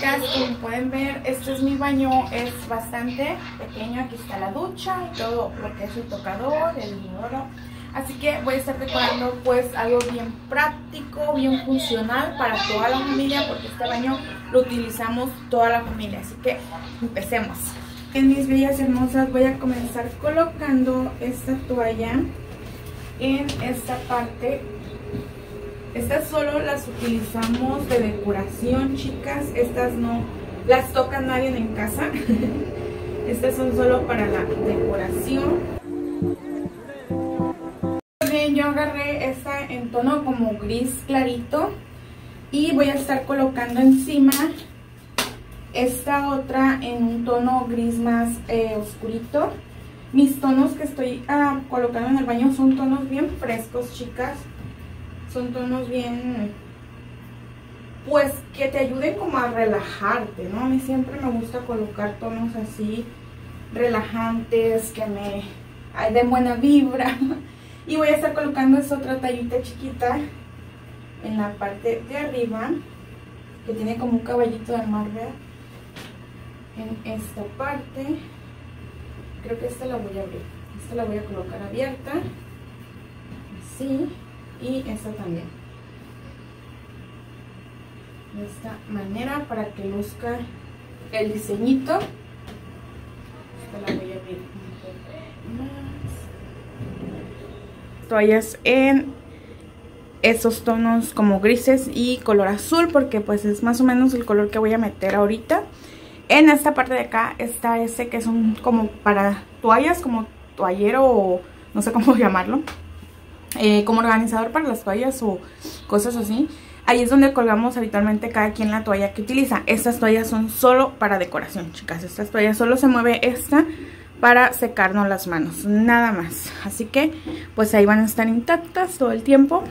como pueden ver, este es mi baño, es bastante pequeño, aquí está la ducha y todo lo que es el tocador, el inodoro. Así que voy a estar decorando pues algo bien práctico, bien funcional para toda la familia, porque este baño lo utilizamos toda la familia. Así que empecemos. En mis bellas hermosas voy a comenzar colocando esta toalla en esta parte estas solo las utilizamos de decoración, chicas. Estas no las toca nadie en casa. Estas son solo para la decoración. Bien, yo agarré esta en tono como gris clarito. Y voy a estar colocando encima esta otra en un tono gris más eh, oscurito. Mis tonos que estoy ah, colocando en el baño son tonos bien frescos, chicas son tonos bien, pues que te ayuden como a relajarte, ¿no? A mí siempre me gusta colocar tonos así, relajantes, que me den buena vibra. Y voy a estar colocando esta otra tallita chiquita en la parte de arriba, que tiene como un caballito de mar, En esta parte, creo que esta la voy a abrir. Esta la voy a colocar abierta, así y esta también. De esta manera para que luzca el diseñito. Esta la voy a abrir toallas en esos tonos como grises y color azul porque pues es más o menos el color que voy a meter ahorita. En esta parte de acá está ese que son como para toallas como toallero o no sé cómo llamarlo eh, como organizador para las toallas o cosas así. Ahí es donde colgamos habitualmente cada quien la toalla que utiliza. Estas toallas son solo para decoración, chicas. Estas toallas solo se mueve esta para secarnos las manos, nada más. Así que pues ahí van a estar intactas todo el tiempo.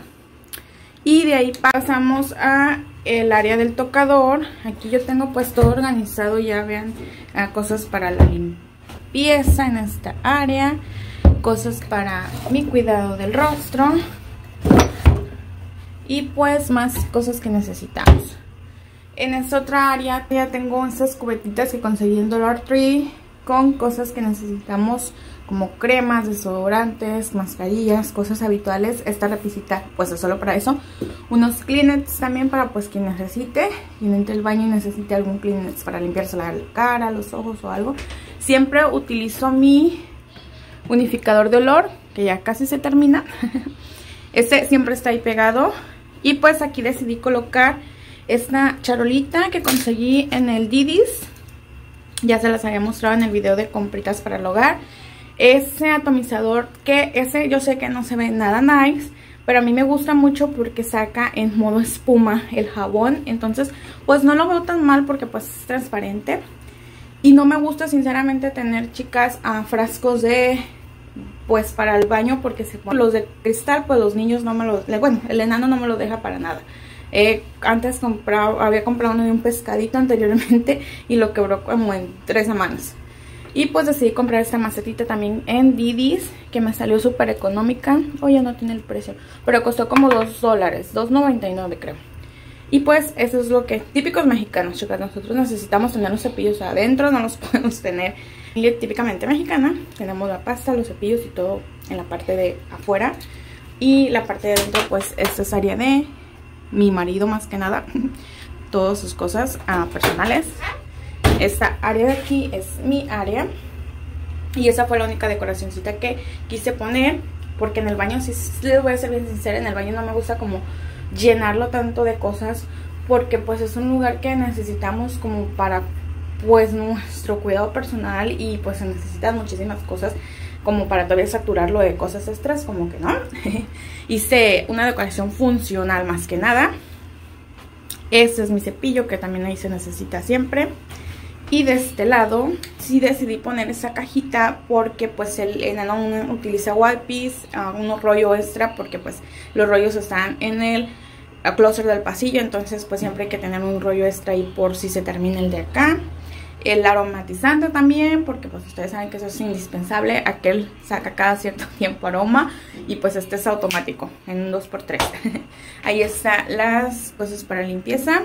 Y de ahí pasamos a el área del tocador. Aquí yo tengo pues todo organizado, ya vean, cosas para la limpieza en esta área cosas para mi cuidado del rostro y pues más cosas que necesitamos. En esta otra área ya tengo estas cubetitas que conseguí en Dollar Tree con cosas que necesitamos como cremas, desodorantes, mascarillas, cosas habituales. Esta repisita pues es solo para eso. Unos Kleenex también para pues quien necesite. Quien entre el baño y necesite algún Kleenex para limpiarse la cara, los ojos o algo. Siempre utilizo mi unificador de olor, que ya casi se termina. este siempre está ahí pegado. Y pues aquí decidí colocar esta charolita que conseguí en el Didis. Ya se las había mostrado en el video de compritas para el hogar. Ese atomizador que ese yo sé que no se ve nada nice. Pero a mí me gusta mucho porque saca en modo espuma el jabón. Entonces pues no lo veo tan mal porque pues es transparente. Y no me gusta sinceramente tener, chicas, frascos de pues para el baño porque se los de cristal pues los niños no me lo bueno el enano no me lo deja para nada. Eh, antes comprado, había comprado uno de un pescadito anteriormente y lo quebró como en tres semanas. Y pues decidí comprar esta macetita también en Didis que me salió súper económica. O ya no tiene el precio pero costó como 2 dólares 2.99 creo y pues eso es lo que, típicos mexicanos, chicas, nosotros necesitamos tener los cepillos adentro, no los podemos tener típicamente mexicana. Tenemos la pasta, los cepillos y todo en la parte de afuera. Y la parte de adentro pues esta es área de mi marido más que nada, todas sus cosas ah, personales. Esta área de aquí es mi área. Y esa fue la única decoracióncita que quise poner. Porque en el baño, si les voy a ser bien sincera, en el baño no me gusta como llenarlo tanto de cosas porque pues es un lugar que necesitamos como para pues nuestro cuidado personal y pues se necesitan muchísimas cosas como para todavía saturarlo de cosas extras, como que no. Hice una decoración funcional más que nada. Este es mi cepillo que también ahí se necesita siempre. Y de este lado sí decidí poner esa cajita porque pues el enano utiliza wipes, uh, unos rollos extra porque pues los rollos están en el closer del pasillo. Entonces pues siempre hay que tener un rollo extra ahí por si se termina el de acá. El aromatizante también, porque pues ustedes saben que eso es indispensable. Aquel saca cada cierto tiempo aroma y pues este es automático en un 2x3. Ahí están las cosas para limpieza.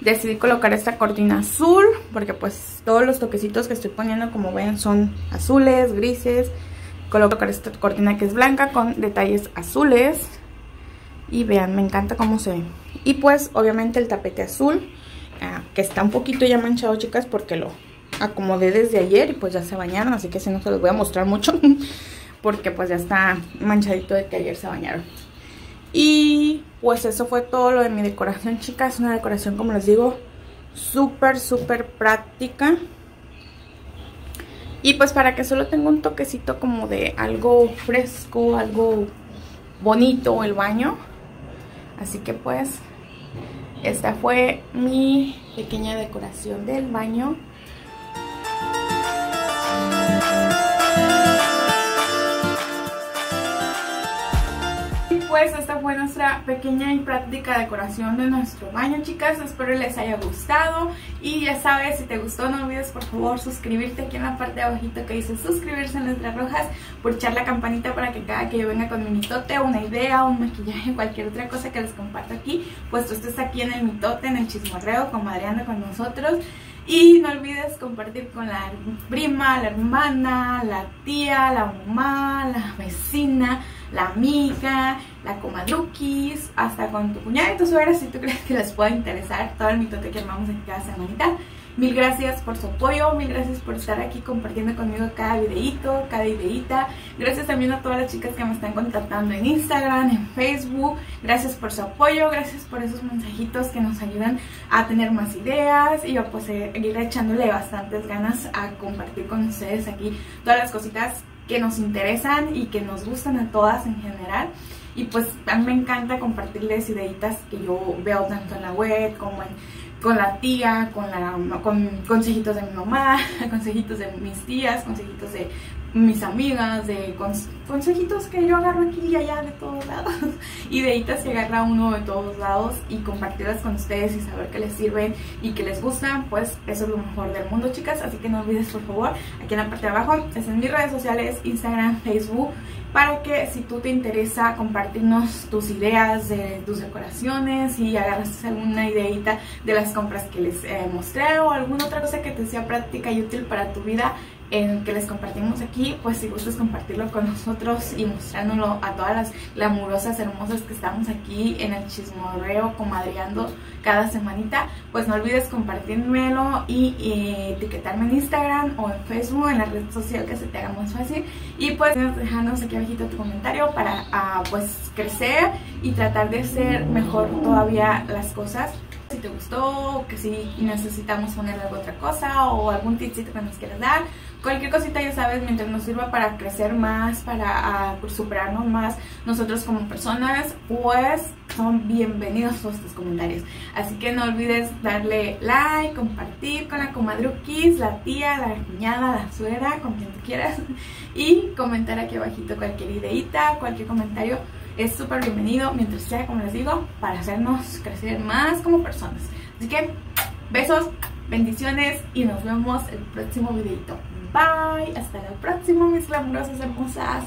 Decidí colocar esta cortina azul porque pues todos los toquecitos que estoy poniendo como ven son azules, grises. Colocar esta cortina que es blanca con detalles azules. Y vean, me encanta cómo se ve. Y pues obviamente el tapete azul, ah, que está un poquito ya manchado chicas porque lo acomodé desde ayer y pues ya se bañaron. Así que si no se los voy a mostrar mucho porque pues ya está manchadito de que ayer se bañaron. Y pues eso fue todo lo de mi decoración, chicas. Una decoración, como les digo, súper, súper práctica. Y pues para que solo tenga un toquecito como de algo fresco, algo bonito el baño. Así que pues esta fue mi pequeña decoración del baño. Pues esta fue nuestra pequeña y práctica decoración de nuestro baño chicas, espero les haya gustado. Y ya sabes, si te gustó no olvides por favor suscribirte aquí en la parte de abajito que dice suscribirse en letras rojas, echar la campanita para que cada que yo venga con mi mitote, una idea, un maquillaje, cualquier otra cosa que les comparto aquí, pues tú estés aquí en el mitote, en el chismorreo, comadreando con nosotros. Y no olvides compartir con la prima, la hermana, la tía, la mamá, la vecina, la amiga, la comadruquis, hasta con tu cuñada y tu suegra si tú crees que les pueda interesar todo el mitote que armamos en cada semanita. Mil gracias por su apoyo, mil gracias por estar aquí compartiendo conmigo cada videito, cada ideita. Gracias también a todas las chicas que me están contactando en Instagram, en Facebook. Gracias por su apoyo, gracias por esos mensajitos que nos ayudan a tener más ideas y a pues seguir echándole bastantes ganas a compartir con ustedes aquí todas las cositas que nos interesan y que nos gustan a todas en general. Y pues a mí me encanta compartirles ideitas que yo veo tanto en la web como con la tía, con, la, con consejitos de mi mamá, consejitos de mis tías, consejitos de mis amigas, de consejitos que yo agarro aquí y allá de todos lados, ideitas que agarra uno de todos lados y compartirlas con ustedes y saber que les sirven y que les gustan, pues eso es lo mejor del mundo chicas, así que no olvides por favor, aquí en la parte de abajo, es en mis redes sociales, Instagram, Facebook, para que si tú te interesa compartirnos tus ideas de tus decoraciones y agarras alguna ideita de las compras que les eh, mostré o alguna otra cosa que te sea práctica y útil para tu vida, en que les compartimos aquí, pues si gustas compartirlo con nosotros y mostrándolo a todas las glamurosas hermosas que estamos aquí en el chismorreo comadreando cada semanita, pues no olvides compartírmelo y, etiquetarme en Instagram o en Facebook, en la red social que se te haga más fácil. Y pues dejarnos aquí tu comentario para ah, pues crecer y tratar de hacer mejor todavía las cosas si te gustó, que si necesitamos ponerle alguna otra cosa o algún tipcito que nos quieras dar. Cualquier cosita, ya sabes, mientras nos sirva para crecer más, para uh, superarnos más nosotros como personas, pues son bienvenidos todos tus comentarios. Así que no olvides darle like, compartir con la comadruquis, la tía, la cuñada, la suegra, con quien tú quieras. Y comentar aquí abajito cualquier ideita, cualquier comentario es súper bienvenido mientras sea, como les digo, para hacernos crecer más como personas. Así que besos, bendiciones y nos vemos el próximo videito. Bye, hasta la próxima mis glamurosas hermosas.